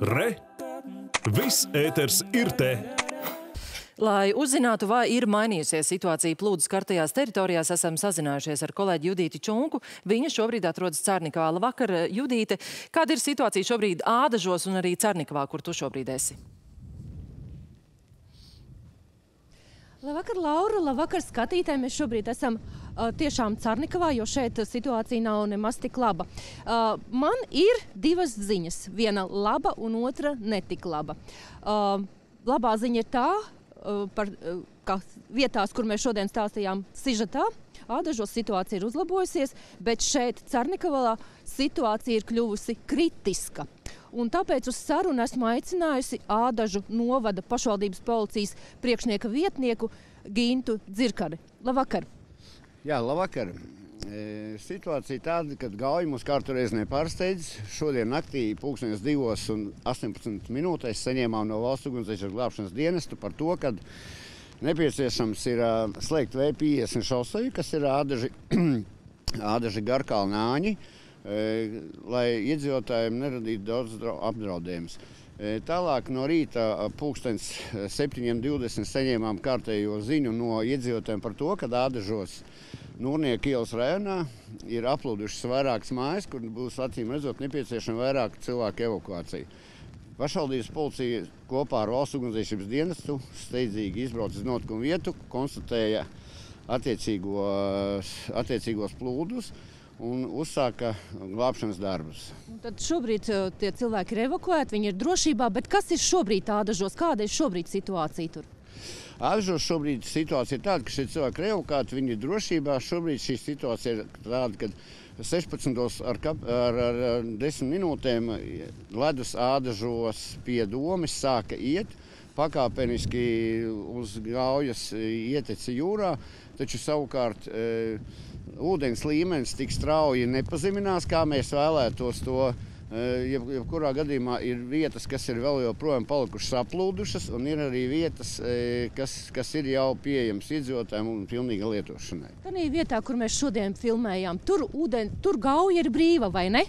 Re! Viss ēters ir te! Lai uzzinātu, vai ir mainījusies situācija plūdu skartajās teritorijās, esam sazinājušies ar kolēģi Judīti Čunku. Viņa šobrīd atrodas Cārnikavā. Labvakar, Judīte. Kāda ir situācija šobrīd Ādažos un arī Cārnikavā, kur tu šobrīd esi? Labvakar, Laura! Labvakar, skatītāji! Mēs šobrīd esam uh, tiešām Cārnikavā, jo šeit situācija nav nemaz tik laba. Uh, man ir divas ziņas. Viena laba un otra netik laba. Labā ziņa ir tā, par, ka vietās, kur mēs šodien stāstījām sižetā, Ādažos situācija ir uzlabojusies, bet šeit Cārnikavā situācija ir kļuvusi kritiska. Un tāpēc uz sarunu esmu aicinājusi Ādažu novada pašvaldības policijas priekšnieka vietnieku Gintu Dzirkari. Labvakar! Jā, labvakar! E, situācija tāda, ka gauja mūs kārtu reiz nepārsteidz. Šodien naktī pulkstenis 2 un 18 minūtēs saņēmām no valsts ugunsdzēsības glābšanas dienestu par to, ka nepieciešams ir slēgt V50 šoseju, kas ir ādaži, ādaži garkalnāņi, lai iedzīvotājiem neradītu daudz apdraudējumus. E, tālāk no rīta pulkstens 7.20 saņēmām kārtējo ziņu no iedzīvotājiem par to, ka ādažos Nūrnieku ielas rajonā ir aplūdušas vairākas mājas, kur būs acīm redzot nepieciešama vairāk cilvēku evakuācija. Pašvaldības policija kopā ar valsts ugunsdzēsības dienestu steidzīgi izbrauca uz notikumu vietu, konstatēja attiecīgos, attiecīgos plūdus un uzsāka glābšanas darbus. Un tad šobrīd uh, tie cilvēki ir evakuēti, viņi ir drošībā, bet kas ir šobrīd tādažos? Kāda ir šobrīd situācija tur? Ārzemēs šobrīd situācija ir tāda, ka šie cilvēki ir evakuēti, viņi ir drošībā. Šobrīd šī situācija ir tāda, ka 16. ar, kap, ar, ar, ar 10 minūtēm ledus ādažos pie domas sāka iet. Pakāpeniski uz gaujas ieteci jūrā, taču savukārt e, ūdens līmenis tik strauji nepazeminās, kā mēs vēlētos to Jeb, jebkurā gadījumā ir vietas, kas ir vēl joprojām palikušas aplūdušas, un ir arī vietas, kas, kas ir jau pieejamas iedzīvotājiem un pilnīgi lietošanai. Tā ir vietā, kur mēs šodien filmējām. Tur, ūden, tur gauja ir brīva, vai ne?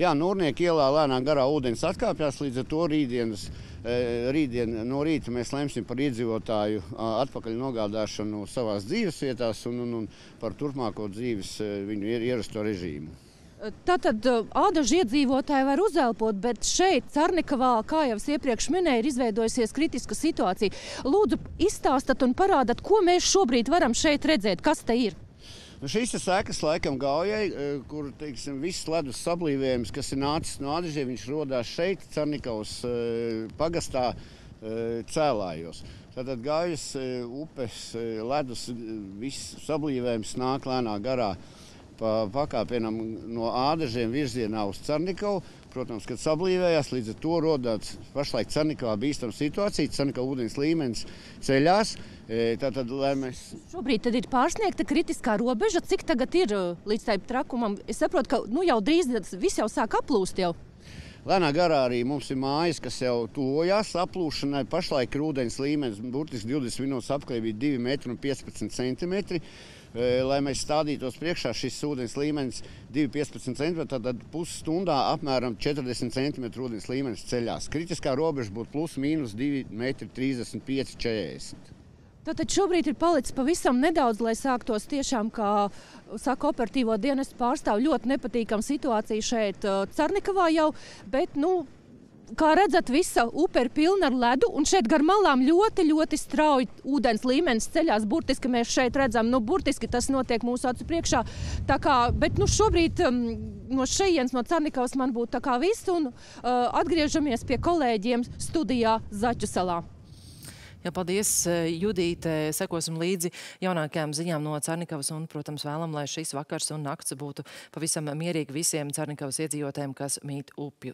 Jā, Nūrnieku ielā lēnām garā ūdens atkāpjas līdz ar to rītdienas. Rītdien no rīta mēs lemsim par iedzīvotāju atpakaļ nogādāšanu savās dzīvesvietās un, un, un par turpmāko dzīves viņu ierasto režīmu. Tātad ādaži iedzīvotāji var uzelpot, bet šeit, Carnikavā, kā jau es iepriekš minēju, ir izveidojusies kritiska situācija. Lūdzu, izstāstat un parādat, ko mēs šobrīd varam šeit redzēt, kas te ir. Nu, šīs ir sekas laikam gaujai, kur teiksim, viss ledus sablīvējums, kas ir nācis no ādažiem, viņš rodās šeit, Carnikavas pagastā cēlājos. Tātad gaujas upes ledus, viss sablīvējums nāk lēnā garā pa pakāpienam no ādažiem virzienā uz Carnikavu. Protams, kad sablīvējās, līdz ar to rodās pašlaik Carnikavā bīstama situācija. Carnikavā ūdens līmenis ceļās. E, tātad, mēs... Šobrīd ir pārsniegta kritiskā robeža. Cik tagad ir e, līdz tam trakumam? Es saprotu, ka nu, jau drīz viss jau sāk aplūst. Jau. Lēnā garā arī mums ir mājas, kas jau tuvojās aplūšanai. Pašlaik ir ūdens līmenis burtiski 20 minūtes apkārt bija 2,15 m. Lai mēs stādītos priekšā, šis ūdens līmenis ir 2,15 cm. Tad pusstundā apmēram 40 cm ūdens līmenis ceļās. Kritiskā robeža būtu plus mīnus 2,35 m. Tātad šobrīd ir palicis pavisam nedaudz, lai sāktos tiešām, kā saka operatīvo dienestu pārstāv, ļoti nepatīkama situācija šeit Carnikavā jau, bet, nu, kā redzat, visa upe ir pilna ar ledu, un šeit gar malām ļoti, ļoti strauji ūdens līmenis ceļās. Burtiski mēs šeit redzam, nu, burtiski tas notiek mūsu acu priekšā. Tā kā, bet, nu, šobrīd um, no šejienes, no Carnikavas man būtu tā kā viss, un uh, atgriežamies pie kolēģiem studijā Zaķu salā. Jā, paldies, Judīte. Sekosim līdzi jaunākajām ziņām no Cernikavas un, protams, vēlam, lai šis vakars un nakts būtu pavisam mierīgi visiem Cernikavas iedzīvotājiem, kas mīt upju